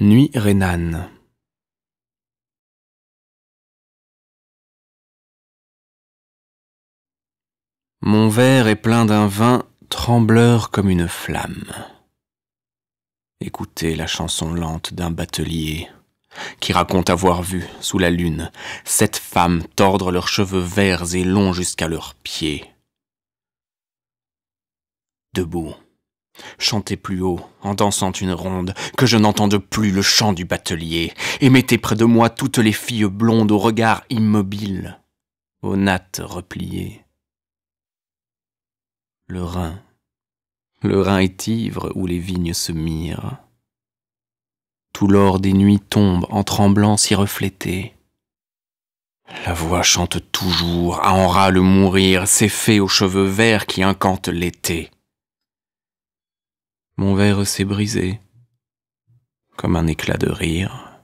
Nuit rhénane. Mon verre est plein d'un vin trembleur comme une flamme. Écoutez la chanson lente d'un batelier qui raconte avoir vu, sous la lune, sept femmes tordre leurs cheveux verts et longs jusqu'à leurs pieds. Debout, chantez plus haut, en dansant une ronde, que je n'entende plus le chant du batelier, et mettez près de moi toutes les filles blondes au regard immobile, aux nattes repliées. Le Rhin, le Rhin est ivre où les vignes se mirent. Tout l'or des nuits tombe en tremblant s'y refléter. La voix chante toujours, à en râle mourir, ces fées aux cheveux verts qui incantent l'été. Mon verre s'est brisé, comme un éclat de rire.